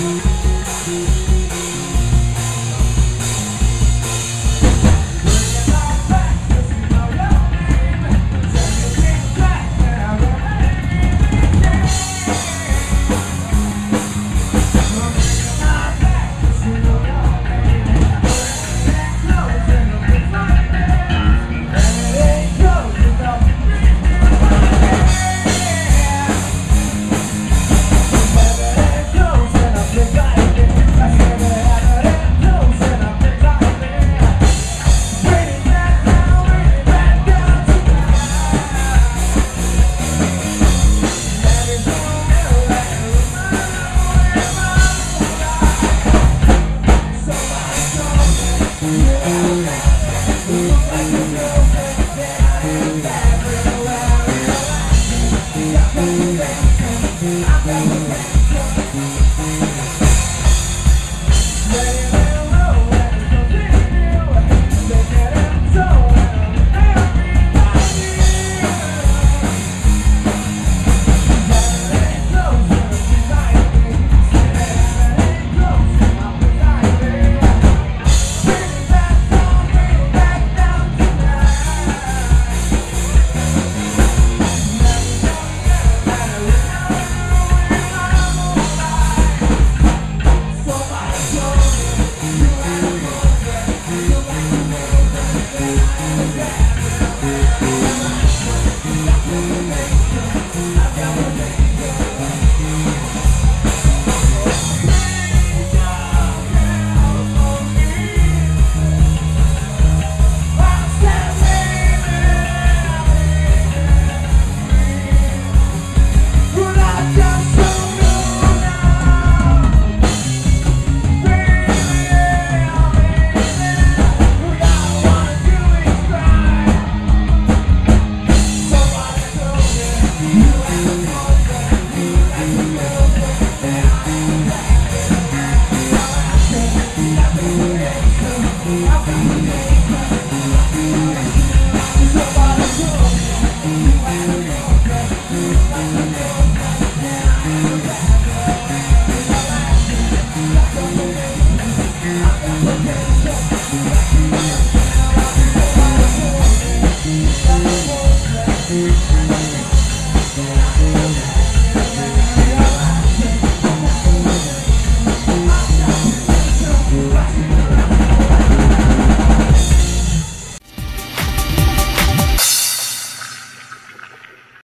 Música Thank you. I got my name. Nobody knows.